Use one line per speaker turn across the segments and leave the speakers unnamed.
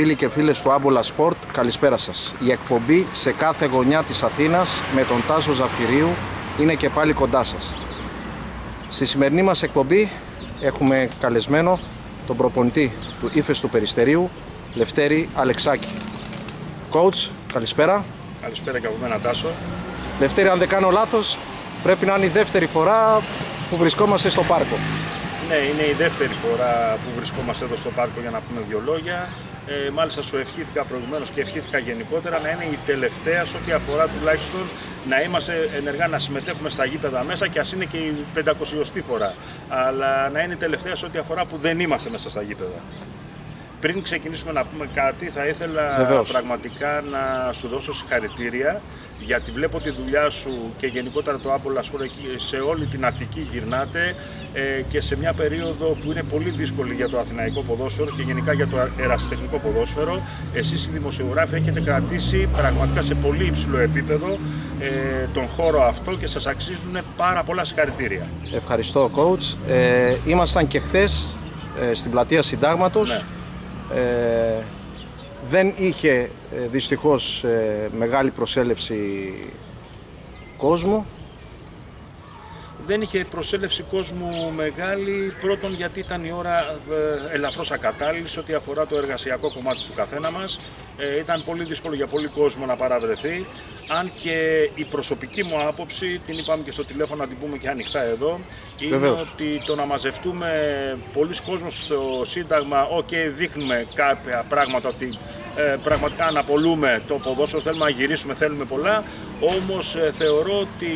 Φίλοι και φίλες του Άμπολα Σπορτ, καλησπέρα σας. Η εκπομπή σε κάθε γωνιά της Αθήνας με τον Τάσο Ζαφυρίου είναι και πάλι κοντά σας. Στη σημερινή μας εκπομπή έχουμε καλεσμένο τον προπονητή του Ήφες του Περιστερίου, Λευτέρη Αλεξάκη. Coach, καλησπέρα.
Καλησπέρα και από μένα Τάσο.
Λευτέρη, αν δεν κάνω λάθος, πρέπει να είναι η δεύτερη φορά που βρισκόμαστε στο πάρκο.
Ναι, είναι η δεύτερη φορά που βρισκόμαστε εδώ στο πάρκο για να πούμε δύο λόγια. Ε, μάλιστα σου ευχήθηκα προηγουμένως και ευχήθηκα γενικότερα να είναι η τελευταία σε ό,τι αφορά τουλάχιστον να είμαστε ενεργά να συμμετέχουμε στα γήπεδα μέσα και ας είναι και η 500η φορά. Αλλά να είναι η τελευταία σε ό,τι αφορά που δεν είμαστε μέσα στα γήπεδα. Πριν ξεκινήσουμε να πούμε κάτι, θα ήθελα
Βεβαίως.
πραγματικά να σου δώσω συγχαρητήρια γιατί βλέπω τη δουλειά σου και γενικότερα το Άμπολα Σπορ εκεί σε όλη την Αττική γυρνάτε ε, και σε μια περίοδο που είναι πολύ δύσκολη για το αθηναϊκό ποδόσφαιρο και γενικά για το ερασιτεχνικό ποδόσφαιρο. Εσείς οι δημοσιογράφοι έχετε κρατήσει πραγματικά σε πολύ υψηλό επίπεδο ε, τον χώρο αυτό και σας αξίζουν πάρα πολλά συγχαρητήρια.
Ευχαριστώ, coach. Ε, ήμασταν και χθες ε, στην πλατεία Συντάγματος.
Ναι.
Ε, δεν είχε ε, δυστυχώς ε, μεγάλη προσέλευση κόσμου.
Δεν είχε προσέλευση κόσμου μεγάλη, πρώτον γιατί ήταν η ώρα ε, ελαφρώς ακατάλληλης σε ό,τι αφορά το εργασιακό κομμάτι του καθένα μας. Ε, ήταν πολύ δύσκολο για πολύ κόσμο να παραβρεθεί. Αν και η προσωπική μου άποψη, την είπαμε και στο τηλέφωνο να την πούμε και ανοιχτά εδώ, είναι
Βεβαίως.
ότι το να μαζευτούμε πολλοί κόσμος στο Σύνταγμα, οκ, δείχνουμε κάποια πράγματα ότι ε, πραγματικά αναπολούμε το ποδόσφαιρο, θέλουμε να γυρίσουμε, θέλουμε πολλά, όμως ε, θεωρώ ότι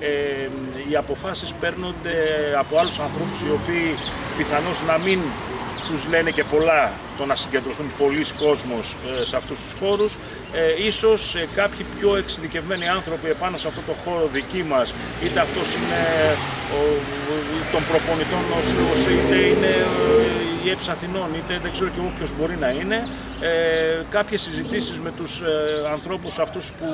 ε, οι αποφάσεις παίρνονται από άλλους ανθρώπους οι οποίοι πιθανώς να μην τους λένε και πολλά το να συγκεντρωθούν πολλοί κόσμος ε, σε αυτούς τους χώρους. Ε, ίσως ε, κάποιοι πιο εξειδικευμένοι άνθρωποι επάνω σε αυτό το χώρο δική μας, είτε αυτός είναι ο, των προπονητών ο σύλλογος, είτε είναι ε, η ΕΠΣ Αθηνών, είτε δεν ξέρω και εγώ ποιος μπορεί να είναι, ε, κάποιες συζητήσεις με τους ε, ανθρώπους αυτούς που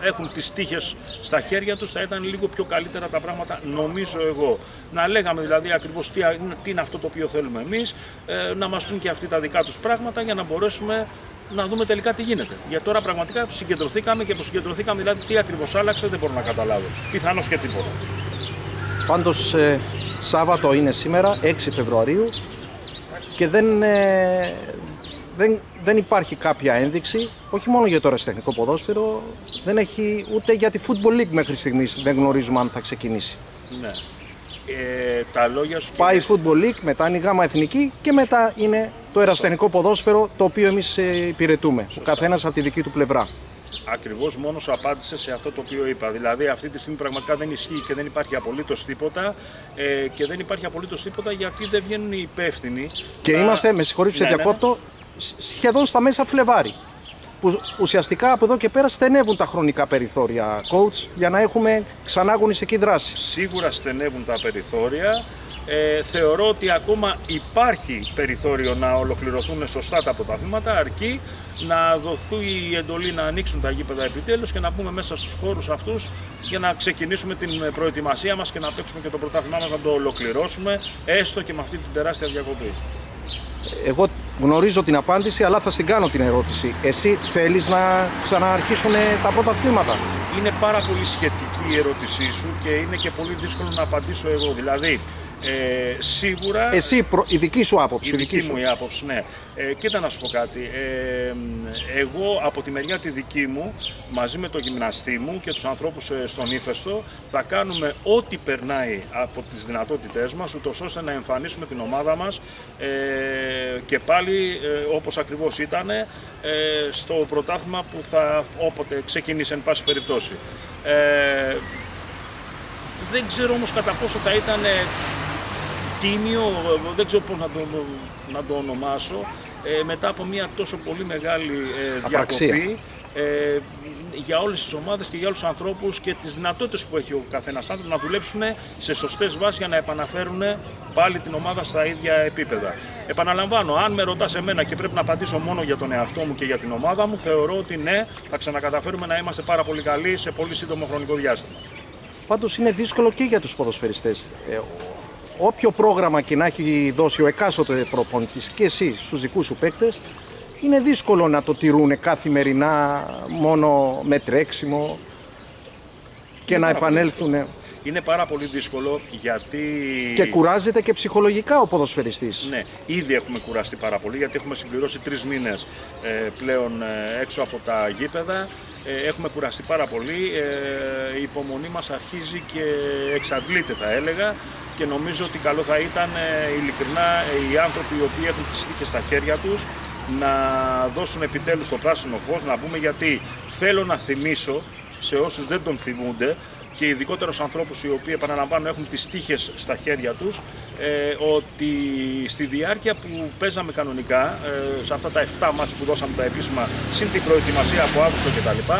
έχουν τις τύχες στα χέρια τους θα ήταν λίγο πιο καλύτερα τα πράγματα νομίζω εγώ. Να λέγαμε δηλαδή ακριβώς τι, α- τι είναι αυτό το οποίο θέλουμε εμείς, ε, να μας πούν και αυτοί τα δικά τους πράγματα για να μπορέσουμε να δούμε τελικά τι γίνεται. Για τώρα πραγματικά συγκεντρωθήκαμε και που συγκεντρωθήκαμε δηλαδή τι ακριβώς άλλαξε δεν μπορώ να καταλάβω. Πιθανώς και τίποτα.
Πάντως ε, Σάββατο είναι σήμερα, 6 Φεβρουαρίου και δεν, ε, δεν, δεν υπάρχει κάποια ένδειξη, όχι μόνο για το αεραστεχνικό ποδόσφαιρο, δεν έχει ούτε για τη Football League μέχρι στιγμής δεν γνωρίζουμε αν θα ξεκινήσει.
Ναι. Ε, τα λόγια σου και
Πάει η Football League, μετά είναι η Γάμα Εθνική και μετά είναι το αεραστεχνικό ποδόσφαιρο το οποίο εμείς ε, υπηρετούμε, ο καθένας από τη δική του πλευρά.
Ακριβώς μόνος σου απάντησε σε αυτό το οποίο είπα. Δηλαδή, αυτή τη στιγμή πραγματικά δεν ισχύει και δεν υπάρχει απολύτως τίποτα. Ε, και δεν υπάρχει απολύτως τίποτα γιατί δεν βγαίνουν οι υπεύθυνοι.
Και
να-
είμαστε, με συγχωρείτε που σε
Ναι, ναι, ναι.
διακόπτω, σ- σχεδόν στα μέσα Φλεβάρι. Που ουσιαστικά από εδώ και πέρα στενεύουν τα χρονικά περιθώρια, coach, για να έχουμε ξανά αγωνιστική δράση.
Σίγουρα στενεύουν τα περιθώρια. Ε, θεωρώ ότι ακόμα υπάρχει περιθώριο να ολοκληρωθούν σωστά τα πρωταθλήματα αρκεί να δοθεί η εντολή να ανοίξουν τα γήπεδα επιτέλους και να μπούμε μέσα στους χώρους αυτούς για να ξεκινήσουμε την προετοιμασία μας και να παίξουμε και το πρωτάθλημά μας να το ολοκληρώσουμε έστω και με αυτή την τεράστια διακοπή.
Εγώ γνωρίζω την απάντηση, αλλά θα στην κάνω την ερώτηση. Εσύ θέλεις να ξαναρχίσουν τα πρώτα θύματα.
Είναι πάρα πολύ σχετική η ερώτησή σου και είναι και πολύ δύσκολο να απαντήσω εγώ. Δηλαδή, ε, σίγουρα
Εσύ, προ- η δική σου άποψη.
Η δική μου η άποψη, ναι. Ε, κοίτα να σου πω κάτι. Ε, εγώ από τη μεριά τη δική μου, μαζί με το γυμναστή μου και τους ανθρώπους ε, στον ύφεστο, θα κάνουμε ό,τι περνάει από τις δυνατότητές μας, ούτως ώστε να εμφανίσουμε την ομάδα μας ε, και πάλι ε, όπως ακριβώς ήταν ε, στο πρωτάθλημα που θα όποτε ξεκινήσει εν πάση περιπτώσει. Ε, δεν ξέρω όμως κατά πόσο θα ήταν ε, τίμιο, ε, δεν ξέρω πώς να το, να το ονομάσω, ε, μετά από μια τόσο πολύ μεγάλη ε,
Απραξία.
διακοπή ε, για όλες τις ομάδες και για όλους τους ανθρώπους και τις δυνατότητες που έχει ο καθένας άνθρωπος να δουλέψουν σε σωστές βάσεις για να επαναφέρουν πάλι την ομάδα στα ίδια επίπεδα. Επαναλαμβάνω, αν με ρωτάς εμένα και πρέπει να απαντήσω μόνο για τον εαυτό μου και για την ομάδα μου, θεωρώ ότι ναι, θα ξανακαταφέρουμε να είμαστε πάρα πολύ καλοί σε πολύ σύντομο χρονικό διάστημα.
Πάντως είναι δύσκολο και για τους ποδοσφαιριστές. Ε, όποιο πρόγραμμα και να έχει δώσει ο εκάστοτε προπονητής και εσύ στους δικούς σου παίκτες, είναι δύσκολο να το τηρούν καθημερινά μόνο με τρέξιμο και να επανέλθουν.
Είναι πάρα πολύ δύσκολο γιατί.
Και κουράζεται και ψυχολογικά ο ποδοσφαιριστής.
Ναι, ήδη έχουμε κουραστεί πάρα πολύ γιατί έχουμε συμπληρώσει τρεις μήνες ε, πλέον ε, έξω από τα γήπεδα. Ε, έχουμε κουραστεί πάρα πολύ. η υπομονή μας αρχίζει και εξαντλείται θα έλεγα και νομίζω ότι καλό θα ήταν ειλικρινά οι άνθρωποι οι οποίοι έχουν τις τύχες στα χέρια τους να δώσουν επιτέλους το πράσινο φως, να πούμε γιατί θέλω να θυμίσω σε όσους δεν τον θυμούνται και ειδικότερα στους ανθρώπους οι οποίοι επαναλαμβάνω έχουν τις τύχες στα χέρια τους ε, ότι στη διάρκεια που παίζαμε κανονικά ε, σε αυτά τα 7 μάτς που δώσαμε τα επίσημα συν την προετοιμασία από Αύγουστο κτλ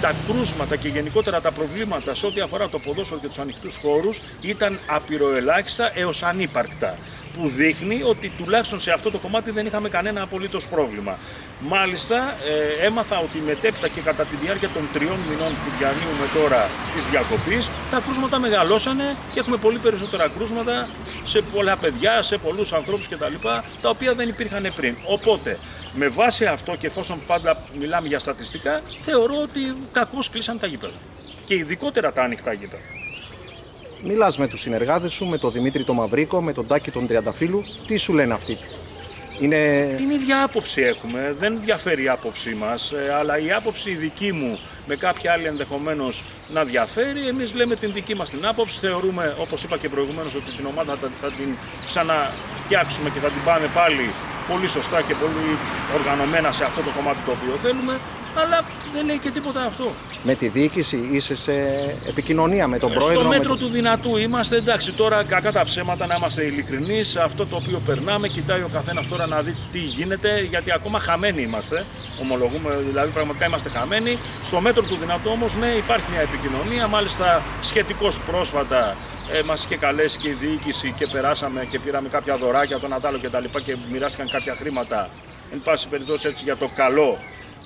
τα κρούσματα και γενικότερα τα προβλήματα σε ό,τι αφορά το ποδόσφαιρο και τους ανοιχτούς χώρους ήταν απειροελάχιστα έως ανύπαρκτα που δείχνει ότι τουλάχιστον σε αυτό το κομμάτι δεν είχαμε κανένα απολύτως πρόβλημα. Μάλιστα, ε, έμαθα ότι μετέπειτα και κατά τη διάρκεια των τριών μηνών που διανύουμε τώρα της διακοπής, τα κρούσματα μεγαλώσανε και έχουμε πολύ περισσότερα κρούσματα σε πολλά παιδιά, σε πολλούς ανθρώπους κτλ. τα οποία δεν υπήρχαν πριν. Οπότε, με βάση αυτό και εφόσον πάντα μιλάμε για στατιστικά, θεωρώ ότι κακώς κλείσαν τα γήπεδα. Και ειδικότερα τα ανοιχτά γήπεδα.
Μιλάς με τους συνεργάτες σου, με τον Δημήτρη τον Μαυρίκο, με τον Τάκη τον Τριανταφύλου. Τι σου λένε αυτοί;
Είναι... Την ίδια άποψη έχουμε, δεν διαφέρει η άποψή μας, ε, αλλά η άποψη δική μου με κάποια άλλη ενδεχομένως να διαφέρει. Εμείς λέμε την δική μας την άποψη. Θεωρούμε, όπως είπα και προηγουμένως, ότι την ομάδα θα την ξαναφτιάξουμε και θα την πάμε πάλι πολύ σωστά και πολύ οργανωμένα σε αυτό το κομμάτι το οποίο θέλουμε αλλά δεν λέει και τίποτα αυτό.
Με τη διοίκηση είσαι σε επικοινωνία με τον
Στο
πρόεδρο.
Στο μέτρο
με...
του δυνατού είμαστε. Εντάξει, τώρα κακά τα ψέματα να είμαστε ειλικρινείς. Αυτό το οποίο περνάμε, κοιτάει ο καθένας τώρα να δει τι γίνεται, γιατί ακόμα χαμένοι είμαστε. Ομολογούμε, δηλαδή πραγματικά είμαστε χαμένοι. Στο μέτρο του δυνατού όμως, ναι, υπάρχει μια επικοινωνία. Μάλιστα, σχετικώς πρόσφατα ε, μας είχε καλέσει και η διοίκηση και περάσαμε και πήραμε κάποια δωράκια, τον Ατάλο και τα λοιπά και μοιράστηκαν κάποια χρήματα. Εν πάση περιπτώσει έτσι για το καλό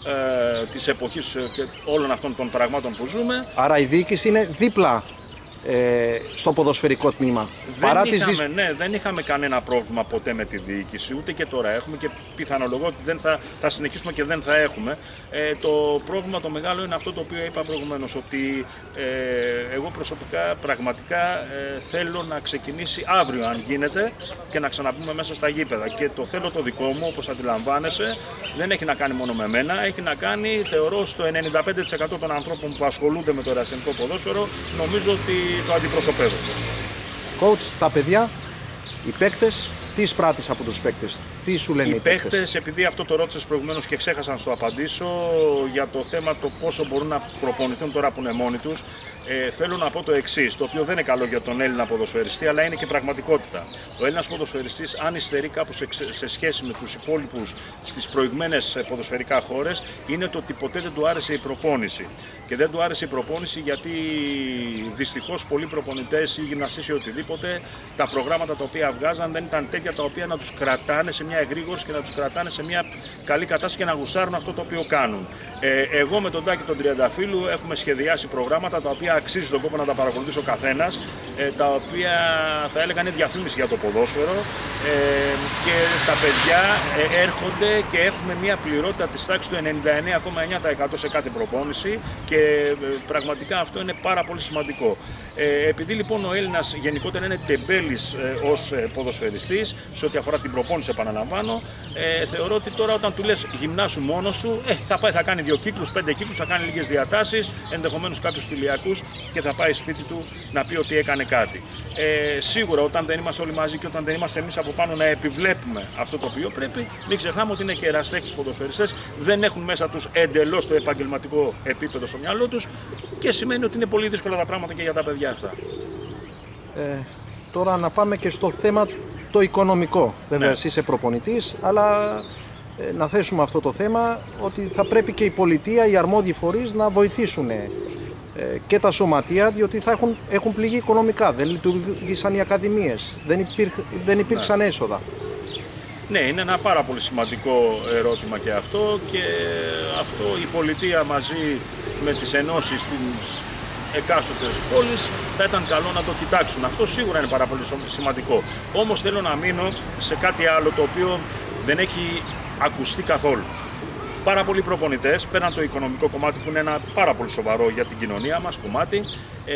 ε, της εποχής ε, και όλων αυτών των πραγμάτων που ζούμε.
Άρα η διοίκηση είναι δίπλα ε, στο ποδοσφαιρικό τμήμα.
Δεν, Παρά είχαμε, ναι, δεν είχαμε κανένα πρόβλημα ποτέ με τη διοίκηση, ούτε και τώρα έχουμε και πιθανολογώ ότι δεν θα, θα συνεχίσουμε και δεν θα έχουμε. Ε, το πρόβλημα το μεγάλο είναι αυτό το οποίο είπα προηγουμένως, ότι ε, εγώ προσωπικά πραγματικά ε, θέλω να ξεκινήσει αύριο αν γίνεται και να ξαναπούμε μέσα στα γήπεδα. Και το θέλω το δικό μου, όπως αντιλαμβάνεσαι, δεν έχει να κάνει μόνο με μένα, έχει να κάνει θεωρώ στο 95% των ανθρώπων που ασχολούνται με το ερασιτεχνικό ποδόσφαιρο, νομίζω ότι το αντιπροσωπεύω.
Coach, τα παιδιά, οι παίκτες, τι πράττεις από τους παίκτες, τι σου λένε οι,
οι παίχτε, επειδή αυτό το ρώτησες προηγουμένως και ξέχασα να το απαντήσω για το θέμα το πόσο μπορούν να προπονηθούν τώρα που είναι μόνοι τους, ε, θέλω να πω το εξής, το οποίο δεν είναι καλό για τον Έλληνα ποδοσφαιριστή, αλλά είναι και πραγματικότητα. Ο Έλληνας ποδοσφαιριστής, αν υστερεί κάπου σε, σε σχέση με τους υπόλοιπους στις προηγμένες ποδοσφαιρικά χώρες, είναι το ότι ποτέ δεν του άρεσε η προπόνηση. Και δεν του άρεσε η προπόνηση γιατί δυστυχώς πολλοί προπονητές ή γυμναστές ή οτιδήποτε, τα προγράμματα τα οποία βγάζαν δεν ήταν τέτοια τα οποία να τους κρατάνε σε μια εγρήγορση και να τους κρατάνε σε μια καλή κατάσταση και να γουστάρουν αυτό το οποίο κάνουν. Ε, εγώ με τον Τάκη τον Τριανταφύλου έχουμε σχεδιάσει προγράμματα τα οποία αξίζει τον κόπο να τα παρακολουθήσει ο καθένας, ε, τα οποία θα έλεγα είναι διαφήμιση για το ποδόσφαιρο ε, και τα παιδιά ε, έρχονται και έχουμε μια πληρότητα της τάξης του 99,9% σε κάθε προπόνηση και ε, πραγματικά αυτό είναι πάρα πολύ σημαντικό. Ε, επειδή λοιπόν ο Έλληνας γενικότερα είναι τεμπέλης ε, ως ε, ποδοσφαιριστής, σε ό,τι αφορά την προπόνηση, επαναλαμβάνω, ε, θεωρώ ότι τώρα όταν του λες γυμνάσου μόνος σου, ε, θα πάει, θα κάνει δύο κύκλους, πέντε κύκλους, θα κάνει λίγες διατάσεις, ενδεχομένως κάποιους κοιλιακού και θα πάει σπίτι του να πει ότι έκανε κάτι. Ε, σίγουρα όταν δεν είμαστε όλοι μαζί και όταν δεν είμαστε εμείς από πάνω να επιβλέπουμε αυτό το οποίο πρέπει, μην ξεχνάμε ότι είναι και εραστέχνε ποδοσφαιριστές, δεν έχουν μέσα τους εντελώς το επαγγελματικό επίπεδο στο μυαλό τους και σημαίνει ότι είναι πολύ δύσκολα τα πράγματα και για τα παιδιά αυτά.
Ε, τώρα να πάμε και στο θέμα το οικονομικό. Βέβαια, ναι. εσύ είσαι προπονητής, αλλά ε, να θέσουμε αυτό το θέμα ότι θα πρέπει και η πολιτεία, οι αρμόδιοι φορείς να βοηθήσουν ε, και τα σωματεία διότι θα έχουν, έχουν πληγεί οικονομικά. Δεν λειτουργήσαν οι ακαδημίες, δεν, υπήρχ, δεν υπήρξαν ναι. έσοδα.
Ναι, είναι ένα πάρα πολύ σημαντικό ερώτημα και αυτό και αυτό η πολιτεία μαζί με τις ενώσεις εκάστοτε πόλης, θα ήταν καλό να το κοιτάξουν. Αυτό σίγουρα είναι πάρα πολύ σημαντικό. Όμως θέλω να μείνω σε κάτι άλλο το οποίο δεν έχει ακουστεί καθόλου. Πάρα πολλοί προπονητές, πέραν το οικονομικό κομμάτι που είναι ένα πάρα πολύ σοβαρό για την κοινωνία μας κομμάτι, ε,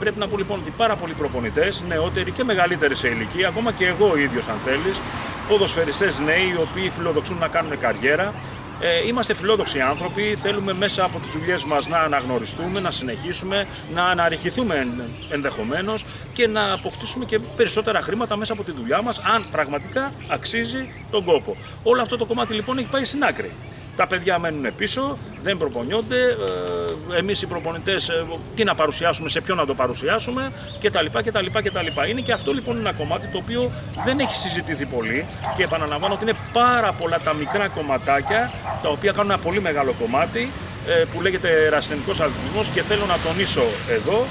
πρέπει να πω λοιπόν ότι πάρα πολλοί προπονητές, νεότεροι και μεγαλύτεροι σε ηλικία, ακόμα και εγώ ίδιος αν θέλεις, ποδοσφαιριστές νέοι οι οποίοι φιλοδοξούν να κάνουν καριέρα, ε, είμαστε φιλόδοξοι άνθρωποι, θέλουμε μέσα από τις δουλειές μας να αναγνωριστούμε, να συνεχίσουμε, να αναρριχηθούμε ενδεχομένως και να αποκτήσουμε και περισσότερα χρήματα μέσα από τη δουλειά μας, αν πραγματικά αξίζει τον κόπο. Όλο αυτό το κομμάτι λοιπόν έχει πάει στην άκρη. Τα παιδιά μένουν πίσω, δεν προπονιόνται. Ε, Εμείς οι προπονητές, ε, τι να παρουσιάσουμε, σε ποιον να το παρουσιάσουμε κτλ. κτλ, κτλ. Είναι και αυτό λοιπόν ένα κομμάτι το οποίο δεν έχει συζητηθεί πολύ και επαναλαμβάνω ότι είναι πάρα πολλά τα μικρά κομματάκια τα οποία κάνουν ένα πολύ μεγάλο κομμάτι ε, που λέγεται ερασιτεχνικός αθλητισμός και θέλω να τονίσω εδώ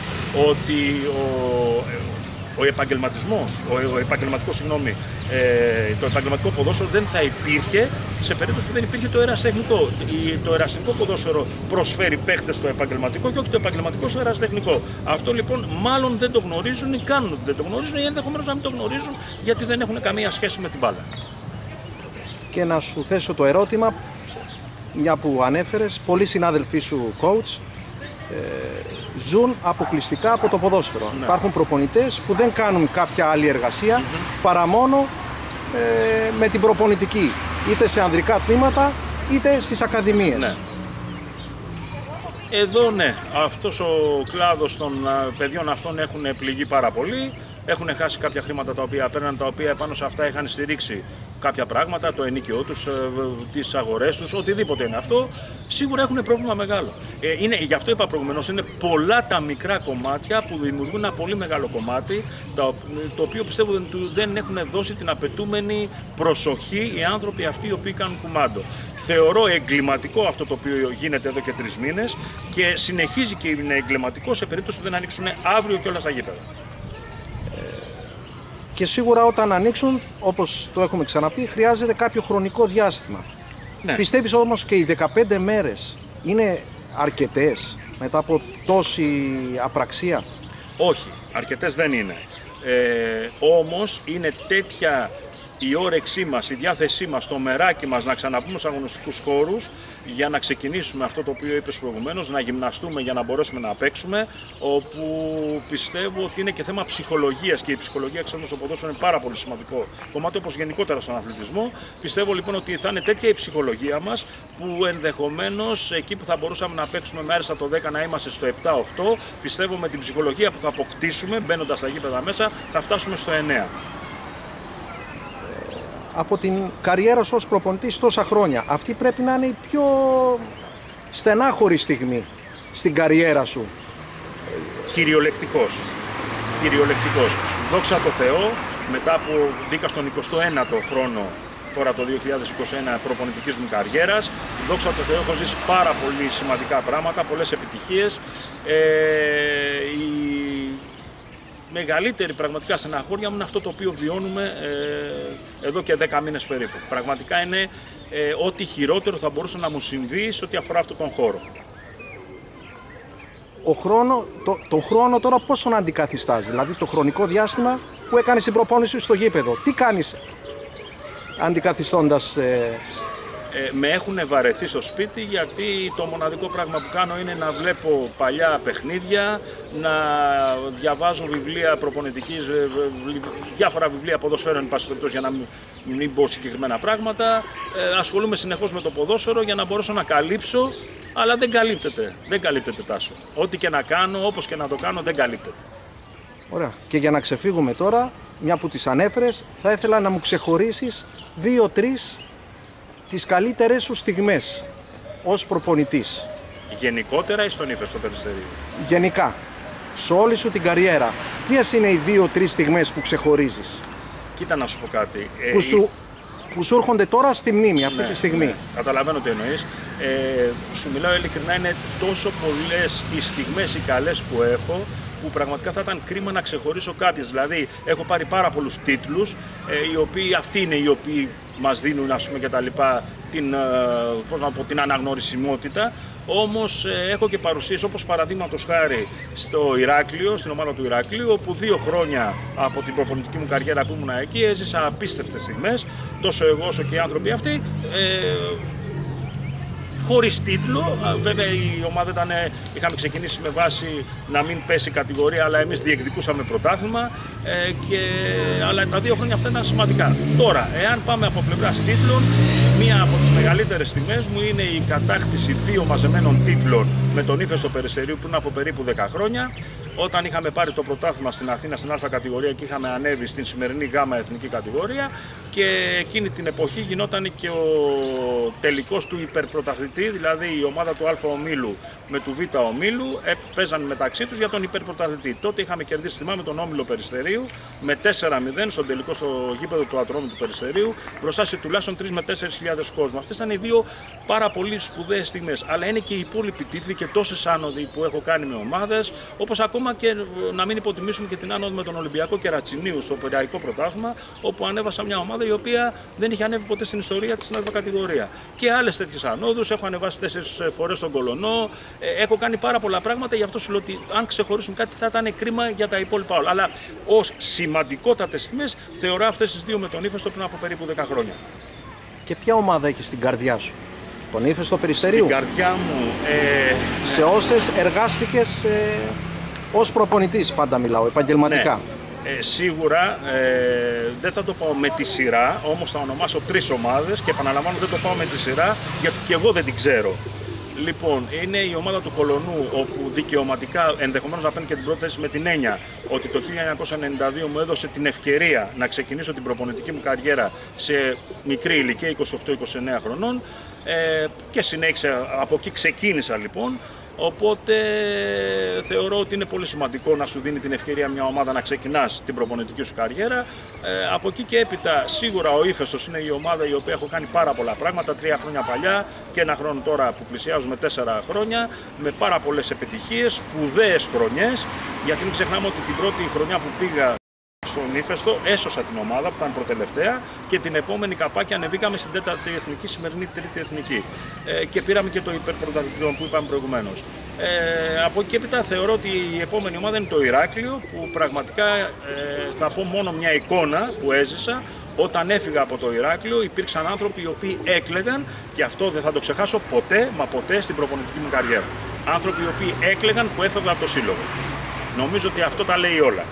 ότι ο, ο επαγγελματισμός, ο, ο επαγγελματικός, συγγνώμη, ε, το επαγγελματικό ποδόσφαιρο δεν θα υπήρχε σε περίπτωση που δεν υπήρχε το ερασιτεχνικό. Το ερασιτεχνικό ποδόσφαιρο προσφέρει παίχτες στο επαγγελματικό και όχι το επαγγελματικό στο ερασιτεχνικό. Αυτό λοιπόν μάλλον δεν το γνωρίζουν ή κάνουν ότι δεν το γνωρίζουν ή ενδεχομένως να μην το γνωρίζουν γιατί δεν έχουν καμία σχέση με την μπάλα.
Και να σου θέσω το ερώτημα, μια που ανέφερες, πολλοί συνάδελφοί σου coach ε, ζουν αποκλειστικά από το ποδόσφαιρο. Ναι. Υπάρχουν προπονητές που δεν κάνουν κάποια άλλη εργασία παρά μόνο ε, με την προπονητική. Είτε σε ανδρικά τμήματα είτε στις ακαδημίες. Ναι.
Εδώ ναι, αυτός ο κλάδος των παιδιών αυτών έχουν πληγεί πάρα πολύ. Έχουν χάσει κάποια χρήματα τα οποία παίρναν, τα οποία πάνω σε αυτά είχαν στηρίξει κάποια πράγματα, το ενίκαιό τους, ε, τις αγορές τους, οτιδήποτε είναι αυτό, σίγουρα έχουν πρόβλημα μεγάλο. Ε, είναι, γι' αυτό είπα προηγουμένως, είναι πολλά τα μικρά κομμάτια που δημιουργούν ένα πολύ μεγάλο κομμάτι, το, το οποίο πιστεύω δεν, δεν έχουν δώσει την απαιτούμενη προσοχή οι άνθρωποι αυτοί οι οποίοι κάνουν κουμάντο. Θεωρώ εγκληματικό αυτό το οποίο γίνεται εδώ και τρεις μήνες και συνεχίζει και είναι εγκληματικό σε περίπτωση που δεν ανοίξουν αύριο και όλα στα γήπεδα
και σίγουρα όταν ανοίξουν, όπως το έχουμε ξαναπεί, χρειάζεται κάποιο χρονικό διάστημα. Ναι. Πιστεύεις όμως και οι 15 μέρες είναι αρκετές μετά από τόση απραξία;
Όχι, αρκετές δεν είναι. Ε, όμως είναι τέτοια η όρεξή μας, η διάθεσή μας, το μεράκι μας να ξαναπούμε στους αγωνιστικούς χώρους για να ξεκινήσουμε αυτό το οποίο είπες προηγουμένως, να γυμναστούμε για να μπορέσουμε να παίξουμε, όπου πιστεύω ότι είναι και θέμα ψυχολογίας και η ψυχολογία ξέρουμε στο ποδόσφαιρο είναι πάρα πολύ σημαντικό κομμάτι όπως γενικότερα στον αθλητισμό. Πιστεύω λοιπόν ότι θα είναι τέτοια η ψυχολογία μας που ενδεχομένως εκεί που θα μπορούσαμε να παίξουμε μέρες από το 10 να είμαστε στο 7-8, πιστεύω με την ψυχολογία που θα αποκτήσουμε μπαίνοντας στα γήπεδα μέσα θα φτάσουμε στο 9
από την καριέρα σου ως προπονητής τόσα χρόνια. Αυτή πρέπει να είναι η πιο στενάχωρη στιγμή στην καριέρα σου.
Κυριολεκτικός. Κυριολεκτικός. Δόξα τω Θεώ, μετά που μπήκα στον 21ο χρόνο τώρα το 2021 προπονητικής μου καριέρας. Δόξα τω Θεώ έχω ζήσει πάρα πολύ σημαντικά πράγματα, πολλές επιτυχίες. Ε, μεγαλύτερη πραγματικά στεναχώρια μου είναι αυτό το οποίο βιώνουμε ε, εδώ και 10 μήνες περίπου. Πραγματικά είναι ε, ό,τι χειρότερο θα μπορούσε να μου συμβεί σε ό,τι αφορά αυτόν τον χώρο.
Ο χρόνο, το, το χρόνο τώρα πόσο να αντικαθιστάς, δηλαδή το χρονικό διάστημα που έκανες την προπόνηση στο γήπεδο. Τι κάνεις αντικαθιστώντας ε,
ε, με έχουν βαρεθεί στο σπίτι γιατί το μοναδικό πράγμα που κάνω είναι να βλέπω παλιά παιχνίδια, να διαβάζω βιβλία προπονητικής, διάφορα βιβλία ποδοσφαίρων εν πάση για να μην πω συγκεκριμένα πράγματα. Ε, ασχολούμαι συνεχώς με το ποδόσφαιρο για να μπορέσω να καλύψω, αλλά δεν καλύπτεται, δεν καλύπτεται τάσο. Ό,τι και να κάνω, όπως και να το κάνω, δεν καλύπτεται.
Ωραία. Και για να ξεφύγουμε τώρα, μια που τις ανέφερες, θα ήθελα να μου ξεχωρίσεις δύο-τρεις τις καλύτερες σου στιγμές ως προπονητής.
Γενικότερα ή στον ύφεστο περιστερίου.
Γενικά. Σε όλη σου την καριέρα. Ποιες είναι οι δύο-τρεις στιγμές που ξεχωρίζεις;
Κοίτα να σου πω κάτι.
Ε, που, σου, που σου έρχονται τώρα στη μνήμη αυτή
ναι,
τη στιγμή. Ναι.
Καταλαβαίνω τι εννοείς. Ε, σου μιλάω ειλικρινά, είναι τόσο πολλές οι στιγμές οι καλές που έχω που πραγματικά θα ήταν κρίμα να ξεχωρίσω κάποιες. Δηλαδή, έχω πάρει πάρα πολλούς τίτλους, ε, οι οποίοι αυτοί είναι οι οποίοι μας δίνουν ας πούμε και τα λοιπά την, ε, πώς να πω, την αναγνωρισιμότητα όμως ε, έχω και παρουσίες όπως παραδείγματος χάρη στο Ηράκλειο, στην ομάδα του Ηράκλειου όπου δύο χρόνια από την προπονητική μου καριέρα που ήμουν εκεί έζησα απίστευτες στιγμές τόσο εγώ όσο και οι άνθρωποι αυτοί ε, χωρίς τίτλο. Βέβαια η ομάδα ήταν, είχαμε ξεκινήσει με βάση να μην πέσει κατηγορία, αλλά εμείς διεκδικούσαμε πρωτάθλημα. Ε, και, αλλά τα δύο χρόνια αυτά ήταν σημαντικά. Τώρα, εάν πάμε από πλευράς τίτλων, μία από τις μεγαλύτερες τιμέ μου είναι η κατάκτηση δύο μαζεμένων τίτλων με τον ύφεστο Περιστερίου πριν από περίπου 10 χρόνια όταν είχαμε πάρει το πρωτάθλημα στην Αθήνα στην Α κατηγορία και είχαμε ανέβει στην σημερινή Γ εθνική κατηγορία και εκείνη την εποχή γινόταν και ο τελικός του υπερπρωταθλητή, δηλαδή η ομάδα του Α ομίλου με του Β ομίλου παίζαν μεταξύ τους για τον υπερπρωταθλητή. Τότε είχαμε κερδίσει, θυμάμαι, τον όμιλο Περιστερίου με 4-0 στον τελικό στο γήπεδο του Ατρόμου του Περιστερίου μπροστά σε τουλάχιστον 3 με 4.000 κόσμο. Αυτές ήταν οι δύο πάρα πολύ σπουδαίες στιγμές. Αλλά είναι και οι υπόλοιποι τίτλοι και τόσες άνοδοι που έχω κάνει με ομάδες, όπως ακόμα ακόμα και να μην υποτιμήσουμε και την άνοδο με τον Ολυμπιακό Κερατσινίου στο Περιαϊκό Πρωτάθλημα, όπου ανέβασα μια ομάδα η οποία δεν είχε ανέβει ποτέ στην ιστορία της στην άλλη κατηγορία. Και άλλες τέτοιες ανόδους, έχω ανεβάσει τέσσερις φορές τον Κολονό, ε, έχω κάνει πάρα πολλά πράγματα. Γι' αυτό σου λέω ότι αν ξεχωρίσουμε κάτι θα ήταν κρίμα για τα υπόλοιπα όλα. Αλλά ως σημαντικότατες τιμές θεωρώ αυτές τις δύο με τον ύφεστο πριν από περίπου 10 χρόνια.
Και ποια ομάδα έχεις στην καρδιά σου, τον ύφεστο Περιστερίου.
Στην καρδιά μου.
Ε... Σε όσες εργάστηκες. Ε ως προπονητής πάντα μιλάω, επαγγελματικά.
Ναι. Ε, σίγουρα ε, δεν θα το πάω με τη σειρά, όμως θα ονομάσω τρεις ομάδες και επαναλαμβάνω δεν το πάω με τη σειρά γιατί και εγώ δεν την ξέρω. Λοιπόν, είναι η ομάδα του Κολονού, όπου δικαιωματικά ενδεχομένως να παίρνει και την πρώτη με την έννοια ότι το 1992 μου έδωσε την ευκαιρία να ξεκινήσω την προπονητική μου καριέρα σε μικρή ηλικία, 28-29 χρονών. Ε, και συνέχισα, από εκεί ξεκίνησα λοιπόν Οπότε θεωρώ ότι είναι πολύ σημαντικό να σου δίνει την ευκαιρία μια ομάδα να ξεκινάς την προπονητική σου καριέρα. Ε, από εκεί και έπειτα, σίγουρα ο ύφεστος είναι η ομάδα η οποία έχω κάνει πάρα πολλά πράγματα. Τρία χρόνια παλιά και ένα χρόνο τώρα που πλησιάζουμε τέσσερα χρόνια. Με πάρα πολλές επιτυχίες, σπουδαίες χρονιές. Γιατί μην ξεχνάμε ότι την πρώτη χρονιά που πήγα στον ύφεστο, έσωσα την ομάδα που ήταν προτελευταία και την επόμενη καπάκια ανεβήκαμε στην τέταρτη εθνική, σημερινή τρίτη εθνική. Ε, και πήραμε και το υπερπρωταθλητικό που είπαμε προηγουμένως. Ε, από εκεί και έπειτα θεωρώ ότι η επόμενη ομάδα είναι το Ηράκλειο που πραγματικά ε, θα πω μόνο μια εικόνα που έζησα όταν έφυγα από το Ηράκλειο υπήρξαν άνθρωποι οι οποίοι έκλεγαν και αυτό δεν θα το ξεχάσω ποτέ μα ποτέ στην προπονητική μου καριέρα. Άνθρωποι οι οποίοι έκλεγαν που έφευγαν από το σύλλογο. Νομίζω ότι αυτό τα λέει όλα.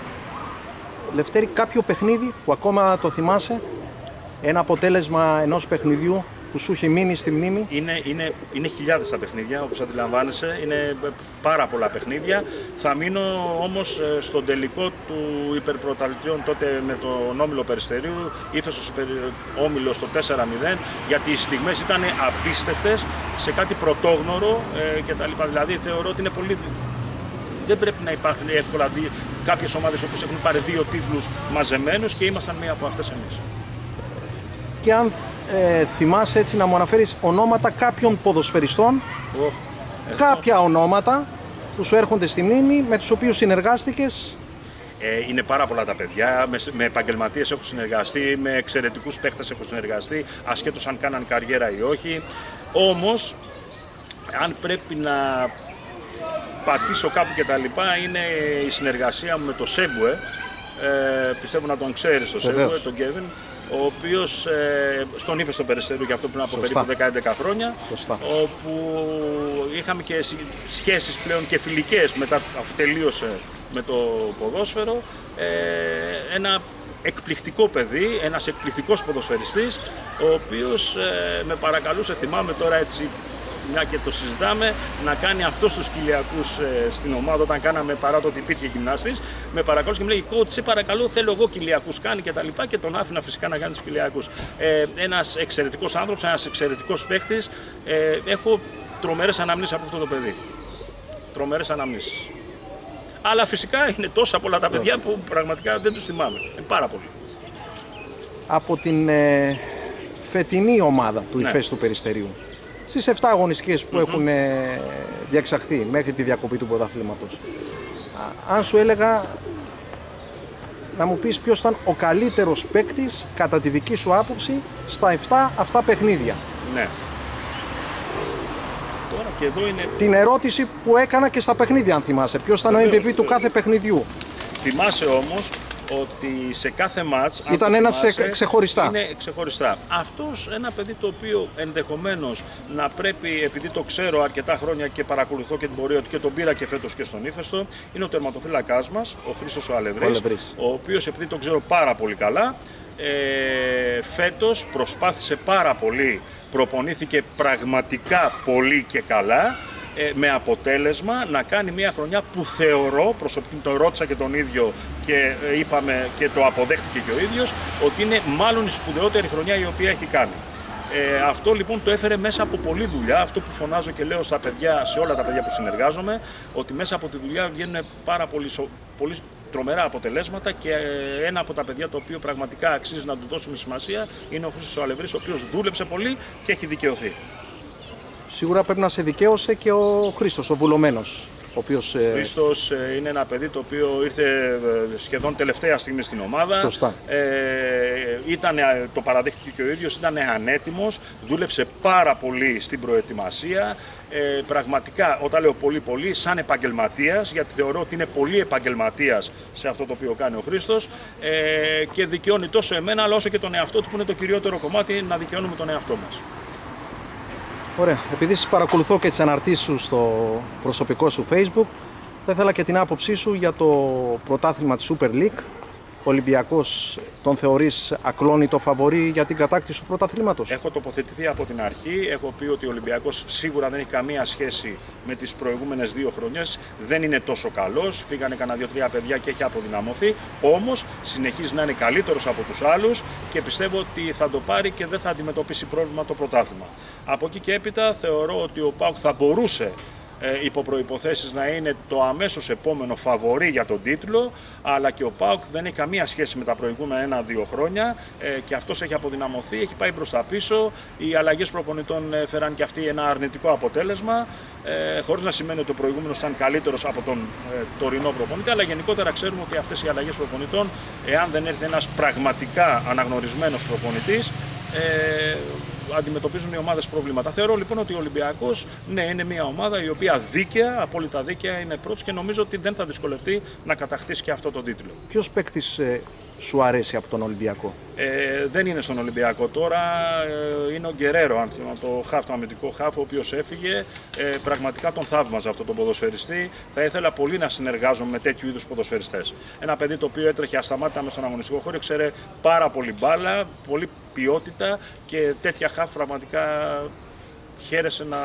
Λευτέρη, κάποιο παιχνίδι που ακόμα το θυμάσαι, ένα αποτέλεσμα ενός παιχνιδιού που σου έχει μείνει στη μνήμη;
Είναι, είναι, είναι χιλιάδες τα παιχνίδια, όπως αντιλαμβάνεσαι, είναι πάρα πολλά παιχνίδια. Θα μείνω όμως ε, στον τελικό του υπερπροταλτιών τότε με τον Όμιλο Περιστερίου, ύφεσος Όμιλο στο 4-0, γιατί οι στιγμές ήταν απίστευτες σε κάτι πρωτόγνωρο ε, κτλ. Δηλαδή θεωρώ ότι είναι πολύ δεν πρέπει να υπάρχουν εύκολα κάποιες ομάδες όπως έχουν πάρει δύο τίτλους μαζεμένους και ήμασταν μία από αυτές εμείς.
Και αν ε, θυμάσαι έτσι να μου αναφέρεις ονόματα κάποιων ποδοσφαιριστών, oh, κάποια ονόματα που σου έρχονται στη μνήμη, με τους οποίους συνεργάστηκες.
Ε, είναι πάρα πολλά τα παιδιά. Με, με επαγγελματίες έχω συνεργαστεί, με εξαιρετικούς παίχτες έχω συνεργαστεί, ασχέτως αν κάναν καριέρα ή όχι. Όμως, αν πρέπει να πατήσω κάπου και τα λοιπά είναι η συνεργασία μου με το Σέμπουε. Ε, πιστεύω να τον ξέρεις το Σέμπουε, τον Κέβιν, ο οποίος ε, στον ύφεστο Περιστερίου και αυτό πριν από περίπου 10-11 χρόνια.
Σωστά.
Όπου είχαμε και σχέσεις πλέον και φιλικές μετά αφού τελείωσε με το ποδόσφαιρο. Ε, ένα εκπληκτικό παιδί, ένας εκπληκτικός ποδοσφαιριστής, ο οποίος ε, με παρακαλούσε, θυμάμαι τώρα έτσι μια και το συζητάμε, να κάνει αυτό του κοιλιακούς ε, στην ομάδα όταν κάναμε παρά το ότι υπήρχε γυμνάστης. Με παρακαλώς και μου λέει: Coach, σε παρακαλώ, θέλω εγώ κοιλιακούς κάνει και τα λοιπά και τον άφηνα φυσικά να κάνει του κοιλιακούς. Ε, ένας εξαιρετικός άνθρωπος, ένας εξαιρετικός παίχτη. Ε, έχω τρομερές αναμνήσεις από αυτό το παιδί. Τρομερές αναμνήσεις. Αλλά φυσικά είναι τόσα πολλά τα παιδιά που πραγματικά δεν τους θυμάμαι. Ε, πάρα πολύ.
Από την ε, φετινή ομάδα του ναι. του Περιστερίου στις 7 αγωνιστικές που έχουν ε, διαξαχθεί μέχρι τη διακοπή του πρωταθλήματος. Αν σου έλεγα να μου πεις ποιος ήταν ο καλύτερος παίκτης κατά τη δική σου άποψη στα 7 αυτά παιχνίδια.
Ναι. Τώρα και εδώ είναι...
Την ερώτηση που έκανα και στα παιχνίδια αν θυμάσαι. Ποιος ήταν ο MVP του κάθε παιχνιδιού.
Θυμάσαι όμως ότι σε κάθε μάτς
ήταν ένας ξεχωριστά.
Είναι ξεχωριστά. Αυτός ένα παιδί το οποίο ενδεχομένως να πρέπει, επειδή το ξέρω αρκετά χρόνια και παρακολουθώ και την πορεία του και τον πήρα και φέτος και στον ύφεστο, είναι ο τερματοφύλακάς μας, ο Χρήστος ο Αλευρής, ο, ο οποίος επειδή τον ξέρω πάρα πολύ καλά, ε, φέτος προσπάθησε πάρα πολύ, προπονήθηκε πραγματικά πολύ και καλά ε, με αποτέλεσμα να κάνει μια χρονιά που θεωρώ, προσωπικά το ρώτησα και τον ίδιο και ε, είπαμε και το αποδέχτηκε και ο ίδιος, ότι είναι μάλλον η σπουδαιότερη χρονιά η οποία έχει κάνει. Ε, αυτό λοιπόν το έφερε μέσα από πολλή δουλειά, αυτό που φωνάζω και λέω στα παιδιά, σε όλα τα παιδιά που συνεργάζομαι, ότι μέσα από τη δουλειά βγαίνουν πάρα πολύ, πολύ τρομερά αποτελέσματα και ε, ένα από τα παιδιά το οποίο πραγματικά αξίζει να του δώσουμε σημασία είναι ο Χρήστος Αλευρής, ο οποίος δούλεψε πολύ και έχει δικαιωθεί
σίγουρα πρέπει να σε δικαίωσε και ο Χρήστος, ο Βουλωμένος. Ο οποίος,
ε... Χρήστος ε, είναι ένα παιδί το οποίο ήρθε ε, σχεδόν τελευταία στιγμή στην ομάδα.
Σωστά.
Ε, ήταν, το παραδέχτηκε και ο ίδιος, ήταν ανέτοιμος, δούλεψε πάρα πολύ στην προετοιμασία. Ε, πραγματικά, όταν λέω πολύ πολύ, σαν επαγγελματίας, γιατί θεωρώ ότι είναι πολύ επαγγελματίας σε αυτό το οποίο κάνει ο Χρήστος ε, και δικαιώνει τόσο εμένα, αλλά όσο και τον εαυτό του που είναι το κυριότερο κομμάτι, να δικαιώνουμε τον εαυτό μας.
Ωραία. Επειδή παρακολουθώ και τις αναρτήσεις σου στο προσωπικό σου Facebook, θα ήθελα και την άποψή σου για το πρωτάθλημα της Super League. Ο Ολυμπιακός τον θεωρείς ακλόνητο φαβορή για την κατάκτηση του πρωταθλήματος;
Έχω τοποθετηθεί από την αρχή. Έχω πει ότι ο Ολυμπιακός σίγουρα δεν έχει καμία σχέση με τις προηγούμενες δύο χρονιές. Δεν είναι τόσο καλός. Φύγανε κανένα δύο-τρία παιδιά και έχει αποδυναμωθεί. Όμως συνεχίζει να είναι καλύτερος από τους άλλους και πιστεύω ότι θα το πάρει και δεν θα αντιμετωπίσει πρόβλημα το πρωτάθλημα. Από εκεί και έπειτα θεωρώ ότι ο Πάουκ θα μπορούσε ε, υπό προϋποθέσεις να είναι το αμέσως επόμενο φαβορή για τον τίτλο αλλά και ο ΠΑΟΚ δεν έχει καμία σχέση με τα προηγούμενα ένα-δύο χρόνια ε, και αυτός έχει αποδυναμωθεί, έχει πάει μπροστά πίσω. Οι αλλαγές προπονητών ε, φέραν και αυτοί ένα αρνητικό αποτέλεσμα ε, χωρίς να σημαίνει ότι ο προηγούμενος ήταν καλύτερος από τον ε, τωρινό προπονητή αλλά γενικότερα ξέρουμε ότι αυτές οι αλλαγές προπονητών εάν δεν έρθει ένας πραγματικά αναγνωρισμένος προπονητής ε, αντιμετωπίζουν οι ομάδες προβλήματα. Θεωρώ λοιπόν ότι ο Ολυμπιακός ναι, είναι μια ομάδα η οποία δίκαια, απόλυτα δίκαια είναι πρώτος και νομίζω ότι δεν θα δυσκολευτεί να κατακτήσει και αυτό το τίτλο.
Ποιος παίκτης ε, σου αρέσει από τον Ολυμπιακό;
Ε, δεν είναι στον Ολυμπιακό τώρα. Ε, είναι ο Γκερέρο, αν θυμάμαι, το χάφ, το αμυντικό χάφ, ο οποίος έφυγε. Ε, πραγματικά τον θαύμαζα αυτό τον ποδοσφαιριστή. Θα ήθελα πολύ να συνεργάζομαι με τέτοιου είδους ποδοσφαιριστές. Ένα παιδί το οποίο έτρεχε ασταμάτητα μες στον αγωνιστικό χώρο, ξέρε πάρα πολύ μπάλα, πολύ ποιότητα και τέτοια χάφ πραγματικά χαίρεσαι να,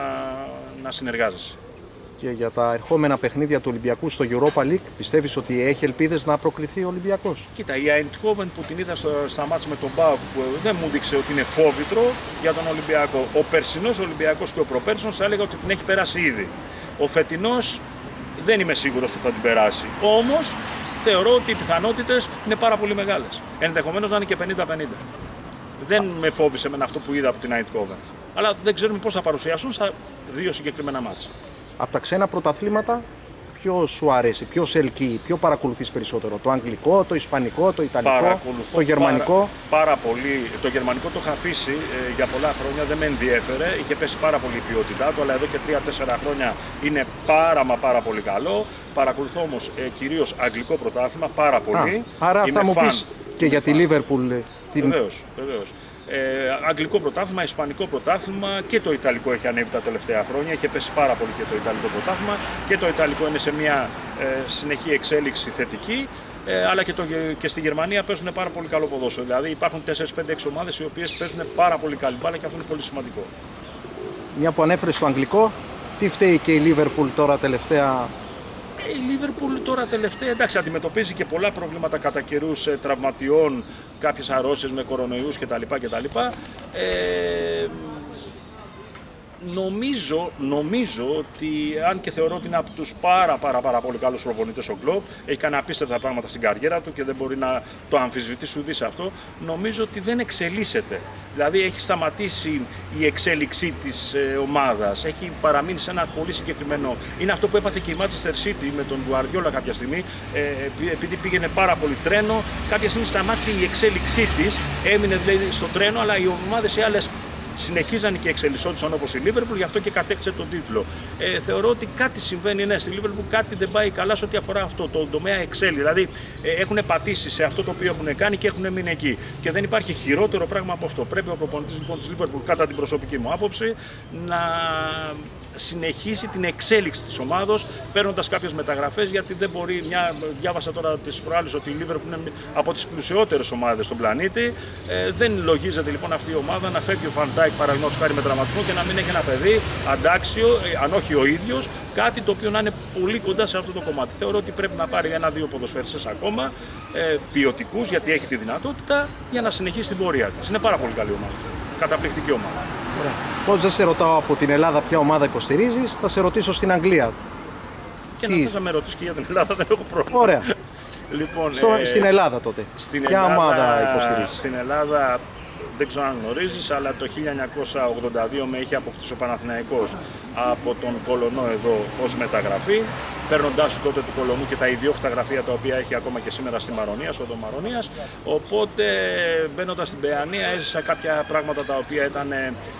να συνεργάζεσαι
και για τα ερχόμενα παιχνίδια του Ολυμπιακού στο Europa League, πιστεύεις ότι έχει ελπίδες να προκριθεί ο Ολυμπιακός;
Κοίτα, η Eindhoven που την είδα στο, στα μάτια με τον Μπάουκ που δεν μου δείξε ότι είναι φόβητρο για τον Ολυμπιακό. Ο περσινός Ολυμπιακός και ο προπέρσινος θα έλεγα ότι την έχει περάσει ήδη. Ο φετινός δεν είμαι σίγουρος ότι θα την περάσει. Όμως θεωρώ ότι οι πιθανότητες είναι πάρα πολύ μεγάλες. Ενδεχομένως να είναι και 50-50. Δεν με φόβησε με αυτό που είδα από την Eindhoven. Αλλά δεν ξέρουμε πώς θα παρουσιάσουν στα δύο συγκεκριμένα μάτια
από τα ξένα πρωταθλήματα ποιο σου αρέσει, ποιο σε ελκύει, ποιο παρακολουθείς περισσότερο, το αγγλικό, το ισπανικό, το ιταλικό, το γερμανικό;
Πάρα, πάρα, πολύ. Το γερμανικό το είχα αφήσει ε, για πολλά χρόνια, δεν με ενδιέφερε. Είχε πέσει πάρα πολύ η ποιότητά του, αλλά εδώ και 3-4 χρόνια είναι πάρα μα πάρα πολύ καλό. Παρακολουθώ όμως ε, κυρίως αγγλικό πρωτάθλημα πάρα πολύ.
Α, άρα θα μου πεις και για τη Λίβερπουλ.
Την... Βεβαίως, ε, αγγλικό πρωτάθλημα, ισπανικό πρωτάθλημα και το ιταλικό έχει ανέβει τα τελευταία χρόνια. Έχει πέσει πάρα πολύ και το ιταλικό πρωτάθλημα και το ιταλικό είναι σε μια ε, συνεχή εξέλιξη θετική. Ε, αλλά και, το, και στη Γερμανία παίζουν πάρα πολύ καλό ποδόσφαιρο. Δηλαδή υπάρχουν 4-5-6 ομάδες οι οποίες παίζουν πάρα πολύ καλή μπάλα και αυτό είναι πολύ σημαντικό.
Μια που ανέφερες στο αγγλικό, τι φταίει και η Λίβερπουλ τώρα τελευταία;
Ε, η Λίβερπουλ τώρα τελευταία εντάξει, αντιμετωπίζει και πολλά προβλήματα κατά καιρούς ε, τραυματιών, κάποιες αρρώσεις με κορονοϊούς κτλ. κτλ. Ε, Νομίζω, νομίζω ότι αν και θεωρώ ότι είναι από τους πάρα πάρα πάρα πολύ καλούς προπονητές ο Κλόπ, έχει κάνει απίστευτα πράγματα στην καριέρα του και δεν μπορεί να το αμφισβητήσει ουδής αυτό, νομίζω ότι δεν εξελίσσεται. Δηλαδή έχει σταματήσει η εξέλιξή της ε, ομάδας, έχει παραμείνει σε ένα πολύ συγκεκριμένο... Είναι αυτό που έπαθε και η Manchester City με τον Guardiola κάποια στιγμή, ε, επειδή πήγαινε πάρα πολύ τρένο, κάποια στιγμή σταμάτησε η εξέλιξή της, έμεινε δηλαδή στο τρένο, αλλά οι ομάδες οι άλλες συνεχίζαν και εξελισσόντουσαν όπως η Λίβερπουλ, γι' αυτό και κατέκτησε τον τίτλο. Ε, θεωρώ ότι κάτι συμβαίνει ναι, στη Λίβερπουλ, κάτι δεν πάει καλά σε ό,τι αφορά αυτό το τομέα εξέλι. Δηλαδή ε, έχουν πατήσει σε αυτό το οποίο έχουν κάνει και έχουν μείνει εκεί. Και δεν υπάρχει χειρότερο πράγμα από αυτό. Πρέπει ο προπονητής λοιπόν, της Λίβερπουλ, κατά την προσωπική μου άποψη, να συνεχίσει την εξέλιξη της ομάδα παίρνοντας κάποιες μεταγραφές γιατί δεν μπορεί. Μια, διάβασα τώρα τις προάλλες ότι η Λίβερπουλ είναι από τις πλουσιότερες ομάδες στον πλανήτη. Ε, δεν λογίζεται λοιπόν αυτή η ομάδα να φεύγει ο Φαν Ντάικ παραδείγματο χάρη με τραυματισμό και να μην έχει ένα παιδί αντάξιο, ε, αν όχι ο ίδιος, κάτι το οποίο να είναι πολύ κοντά σε αυτό το κομμάτι. Θεωρώ ότι πρέπει να πάρει ένα-δύο ποδοσφαιριστές ακόμα ε, ποιοτικούς γιατί έχει τη δυνατότητα για να συνεχίσει την πορεία της. Είναι πάρα πολύ καλή ομάδα. Καταπληκτική ομάδα.
Πώς δεν σε ρωτάω από την Ελλάδα ποια ομάδα υποστηρίζεις, θα σε ρωτήσω στην Αγγλία.
Και Τι... να θες να με ρωτήσεις και για την Ελλάδα, δεν έχω πρόβλημα.
Ωραία.
Λοιπόν,
ε, στην Ελλάδα τότε.
Στην
ποια
Ελλάδα,
ομάδα υποστηρίζεις;
Στην Ελλάδα δεν ξέρω αν γνωρίζεις, αλλά το 1982 με είχε αποκτήσει ο Παναθηναϊκός από τον Κολονό εδώ ως μεταγραφή, παίρνοντάς του τότε του Κολονού και τα ιδιόχτα γραφεία τα οποία έχει ακόμα και σήμερα στη Μαρονία, στο Μαρονίας. Οπότε μπαίνοντας στην Παιανία έζησα κάποια πράγματα τα οποία ήταν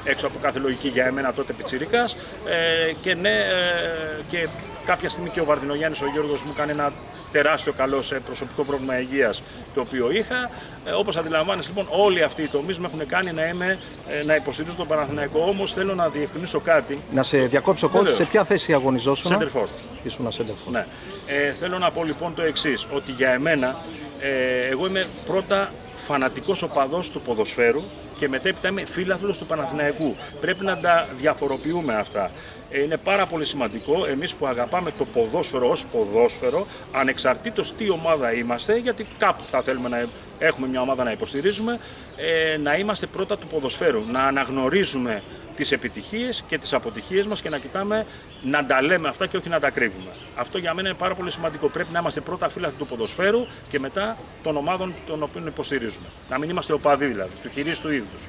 έξω από κάθε λογική για εμένα τότε πιτσιρικάς. Ε, και ναι, ε, και κάποια στιγμή και ο Βαρδινογιάννης, ο Γιώργος μου κάνει ένα τεράστιο καλό σε προσωπικό πρόβλημα υγείας το οποίο είχα. Ε, Όπως αντιλαμβάνεσαι, λοιπόν, όλοι αυτοί οι τομείς με έχουν κάνει να, είμαι, ε, να υποστηρίζω τον Παναθηναϊκό. Όμως θέλω να διευκρινίσω κάτι.
Να σε διακόψω κόμμα, σε ποια θέση αγωνιζόσουν.
Σέντερφορ.
Ήσουν Σέντερφορ.
Ναι. Ε, θέλω να πω λοιπόν το εξής, ότι για εμένα, ε, εγώ είμαι πρώτα φανατικός οπαδός του ποδοσφαίρου και μετέπειτα είμαι φίλαθλος του Παναθηναϊκού. Πρέπει να τα διαφοροποιούμε αυτά. Ε, είναι πάρα πολύ σημαντικό εμείς που αγαπάμε το ποδόσφαιρο ως ποδόσφαιρο, ανεξαρτήτως τι ομάδα είμαστε, γιατί κάπου θα θέλουμε να έχουμε μια ομάδα να υποστηρίζουμε, ε, να είμαστε πρώτα του ποδοσφαίρου, να αναγνωρίζουμε τις επιτυχίες και τις αποτυχίες μας και να κοιτάμε να τα λέμε αυτά και όχι να τα κρύβουμε. Αυτό για μένα είναι πάρα πολύ σημαντικό. Πρέπει να είμαστε πρώτα φίλαθλοι του ποδοσφαίρου και μετά των ομάδων των οποίων υποστηρίζουμε. Να μην είμαστε οπαδοί δηλαδή, του χειρίστου ίδιου.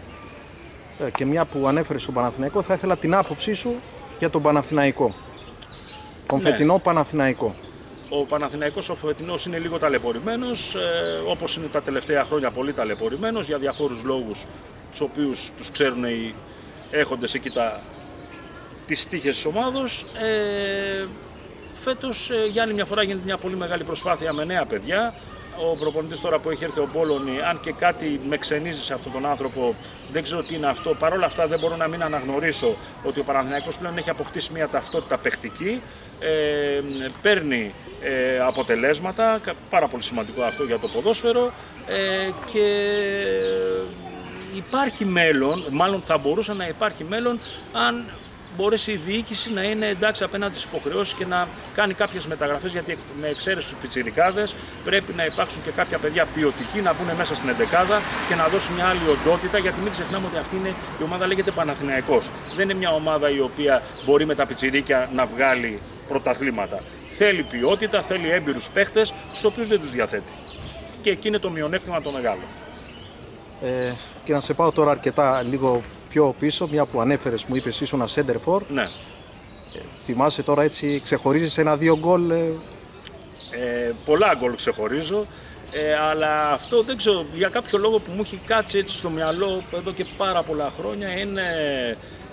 Ε, και μια που ανέφερες στον Παναθηναϊκό, θα ήθελα την άποψή σου για τον Παναθηναϊκό. Τον ναι. φετινό Παναθηναϊκό.
Ο Παναθηναϊκός ο φετινός είναι λίγο ταλαιπωρημένος, ε, όπως είναι τα τελευταία χρόνια πολύ ταλαιπωρημένος για διαφόρους λόγους τους οποίους τους ξέρουν οι έχοντες εκεί τα, τις τύχες της ομάδος. Ε, φέτος ε, για άλλη μια φορά γίνεται μια πολύ μεγάλη προσπάθεια με νέα παιδιά ο προπονητής τώρα που έχει έρθει ο Πόλωνη, αν και κάτι με ξενίζει σε αυτόν τον άνθρωπο, δεν ξέρω τι είναι αυτό. Παρ' όλα αυτά δεν μπορώ να μην αναγνωρίσω ότι ο Παναθηναϊκός πλέον έχει αποκτήσει μια ταυτότητα παιχτική. Ε, παίρνει ε, αποτελέσματα, πάρα πολύ σημαντικό αυτό για το ποδόσφαιρο ε, και υπάρχει μέλλον, μάλλον θα μπορούσε να υπάρχει μέλλον αν μπορέσει η διοίκηση να είναι εντάξει απέναντι στις υποχρεώσεις και να κάνει κάποιες μεταγραφές. Γιατί με εξαίρεση του πιτσιρικάδες πρέπει να υπάρξουν και κάποια παιδιά ποιοτικοί να μπουν μέσα στην 11 και να δώσουν μια άλλη οντότητα. Γιατί μην ξεχνάμε ότι αυτή είναι η ομάδα λέγεται Παναθηναϊκός. Δεν είναι μια ομάδα η οποία μπορεί με τα πιτσιρίκια να βγάλει πρωταθλήματα. Θέλει ποιότητα, θέλει έμπειρους παίχτες, τους οποίους δεν τους διαθέτει. Και εκεί είναι το μειονέκτημα το μεγάλο.
Ε, και να σε πάω τώρα αρκετά λίγο πιο πίσω, μια που ανέφερες, μου είπες ήσουν ένα center for.
Ναι.
Ε, θυμάσαι τώρα έτσι, ξεχωρίζεις ένα-δύο γκολ. Ε...
Ε, πολλά γκολ ξεχωρίζω. Ε, αλλά αυτό δεν ξέρω, για κάποιο λόγο που μου έχει κάτσει έτσι στο μυαλό εδώ και πάρα πολλά χρόνια είναι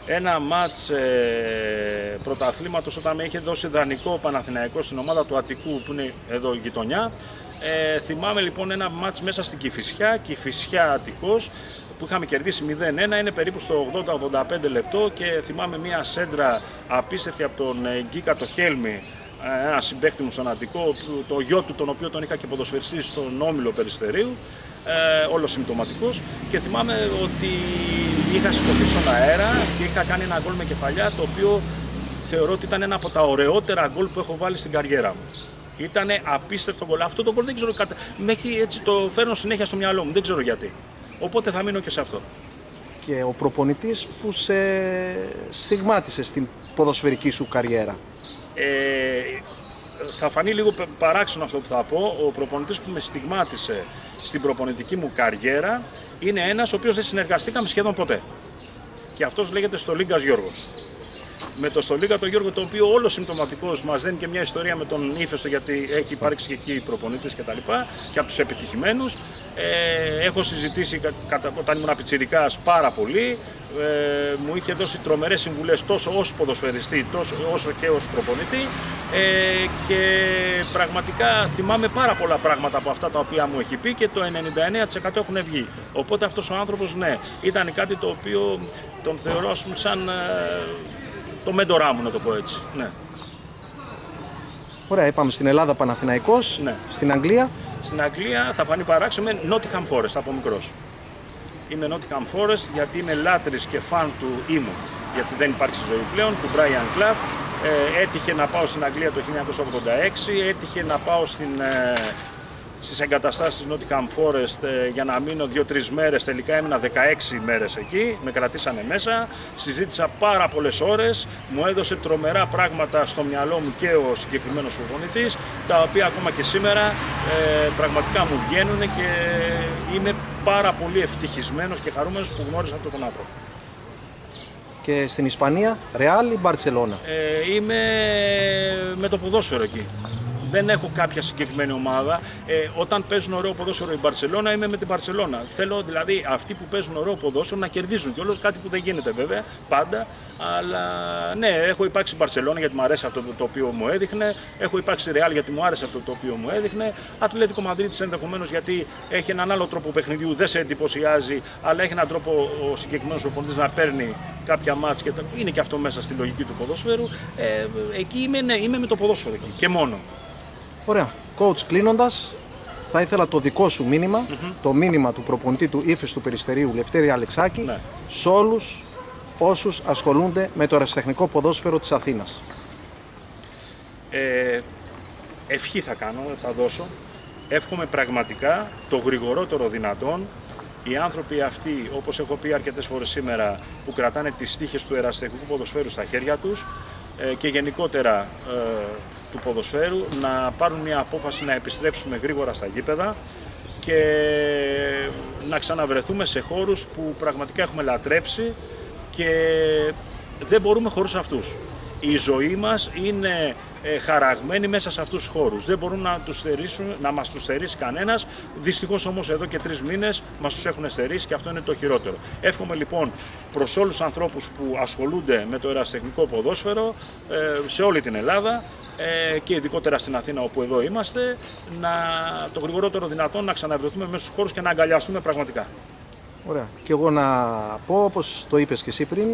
ένα μάτς ε, πρωταθλήματος όταν με είχε δώσει δανεικό ο Παναθηναϊκός στην ομάδα του Αττικού που είναι εδώ η γειτονιά. Ε, θυμάμαι λοιπόν ένα μάτς μέσα στην Κηφισιά, Κηφισιά Αττικός, που είχαμε κερδίσει 0-1 είναι περίπου στο 80-85 λεπτό και θυμάμαι μια σέντρα απίστευτη από τον ε, Γκίκα το Χέλμι ε, ένα συμπέχτη μου στον Αττικό, το γιο του τον οποίο τον είχα και ποδοσφαιριστή στον Όμιλο Περιστερίου ε, όλος συμπτωματικός και θυμάμαι ότι είχα σηκωθεί στον αέρα και είχα κάνει ένα γκολ με κεφαλιά το οποίο θεωρώ ότι ήταν ένα από τα ωραιότερα γκολ που έχω βάλει στην καριέρα μου. Ήταν απίστευτο γκολ. Αυτό το γκολ δεν ξέρω κατά. έτσι το φέρνω συνέχεια στο μυαλό μου. Δεν ξέρω γιατί. Οπότε θα μείνω και σε αυτό.
και ο προπονητής που σε στιγμάτισε στην ποδοσφαιρική σου καριέρα.
Ε, θα φανεί λίγο παράξενο αυτό που θα πω. Ο προπονητής που με στιγμάτισε στην προπονητική μου καριέρα είναι ένας ο οποίος δεν συνεργαστήκαμε σχεδόν ποτέ. Και αυτός λέγεται στο Λίγκας Γιώργος με το Στολίγα τον Γιώργο, το οποίο όλος συμπτωματικός μας δίνει και μια ιστορία με τον ύφεστο, γιατί έχει υπάρξει και εκεί προπονητές κτλ. Και, και από τους επιτυχημένους. Ε, έχω συζητήσει κατα, όταν ήμουν πιτσιρικά πάρα πολύ. Ε, μου είχε δώσει τρομερές συμβουλές τόσο ως ποδοσφαιριστή τόσο, όσο και ως προπονητή ε, και πραγματικά θυμάμαι πάρα πολλά πράγματα από αυτά τα οποία μου έχει πει και το 99% έχουν βγει. Οπότε αυτός ο άνθρωπος ναι, ήταν κάτι το οποίο τον θεωρώ σαν ε, το μέντορά μου, να το πω έτσι. Ναι.
Ωραία, είπαμε στην Ελλάδα Παναθηναϊκός,
ναι.
στην Αγγλία.
Στην Αγγλία θα φανεί παράξενο, είμαι Nottingham Forest από μικρός. Είμαι Nottingham Forest γιατί είμαι λάτρης και φαν του ήμου, γιατί δεν υπάρχει ζωή πλέον, του Brian Clough. Ε, έτυχε να πάω στην Αγγλία το 1986, έτυχε να πάω στην ε, στις εγκαταστάσεις της Nottingham Forest ε, για να μείνω 2-3 μέρες, τελικά έμεινα 16 μέρες εκεί, με κρατήσανε μέσα, συζήτησα πάρα πολλές ώρες, μου έδωσε τρομερά πράγματα στο μυαλό μου και ο συγκεκριμένος προπονητής, τα οποία ακόμα και σήμερα ε, πραγματικά μου βγαίνουν και είμαι πάρα πολύ ευτυχισμένος και χαρούμενος που γνώρισα αυτόν τον άνθρωπο.
Και στην Ισπανία, Ρεάλ ή Μπαρτσελώνα.
Ε, είμαι με το ποδόσφαιρο εκεί δεν έχω κάποια συγκεκριμένη ομάδα. Ε, όταν παίζουν ωραίο ποδόσφαιρο η Μπαρσελόνα, είμαι με την Μπαρσελόνα. Θέλω δηλαδή αυτοί που παίζουν ωραίο ποδόσφαιρο να κερδίζουν κιόλας κάτι που δεν γίνεται βέβαια πάντα. Αλλά ναι, έχω υπάρξει στην Μπαρσελόνα γιατί μου αρέσει αυτό το οποίο μου έδειχνε. Έχω υπάρξει Ρεάλ γιατί μου άρεσε αυτό το οποίο μου έδειχνε. Ατλέτικο Μαδρίτης ενδεχομένως γιατί έχει έναν άλλο τρόπο παιχνιδιού, δεν σε εντυπωσιάζει, αλλά έχει έναν τρόπο ο συγκεκριμένος προπονητής να παίρνει κάποια μάτς και είναι και αυτό μέσα στη λογική του ποδόσφαιρου. Ε, εκεί είμαι, ναι, είμαι με το ποδόσφαιρο εκεί και μόνο.
Ωραία. Coach, κλείνοντας, θα ήθελα το δικό σου μήνυμα, το μήνυμα του προπονητή του ύφη του Περιστερίου Λευτέρη Αλεξάκη,
ναι.
σε όλους όσους ασχολούνται με το αεραστεχνικό ποδόσφαιρο της Αθήνας.
Ε, ευχή θα κάνω, θα δώσω. Εύχομαι πραγματικά το γρηγορότερο δυνατόν οι άνθρωποι αυτοί, όπως έχω πει αρκετές φορές σήμερα, που κρατάνε τις τύχες του αεραστεχνικού ποδοσφαίρου στα χέρια τους ε, και γενικότερα ε, του ποδοσφαίρου να πάρουν μια απόφαση να επιστρέψουμε γρήγορα στα γήπεδα και να ξαναβρεθούμε σε χώρους που πραγματικά έχουμε λατρέψει και δεν μπορούμε χωρίς αυτούς. Η ζωή μας είναι ε, χαραγμένη μέσα σε αυτούς τους χώρους. Δεν μπορούν να, τους στερήσουν, να μας τους στερήσει κανένας. Δυστυχώς όμως εδώ και τρεις μήνες μας τους έχουν στερήσει και αυτό είναι το χειρότερο. Εύχομαι λοιπόν προς όλους τους ανθρώπους που ασχολούνται με το ερασιτεχνικό ποδόσφαιρο ε, σε όλη την Ελλάδα ε, και ειδικότερα στην Αθήνα όπου εδώ είμαστε, να, το γρηγορότερο δυνατόν να ξαναβρεθούμε μέσα στους χώρους και να αγκαλιαστούμε πραγματικά.
Ωραία. Και εγώ να πω, όπως το είπες και εσύ πριν,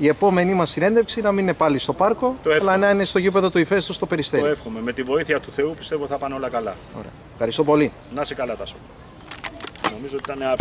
η επόμενή μας συνέντευξη να μην είναι πάλι στο πάρκο, αλλά να είναι στο γήπεδο του Ιφέστο στο Περιστέρι.
Το εύχομαι. Με τη βοήθεια του Θεού πιστεύω θα πάνε όλα καλά.
Ωραία. Ευχαριστώ πολύ.
Να είσαι καλά Τάσο. Νομίζω ότι ήταν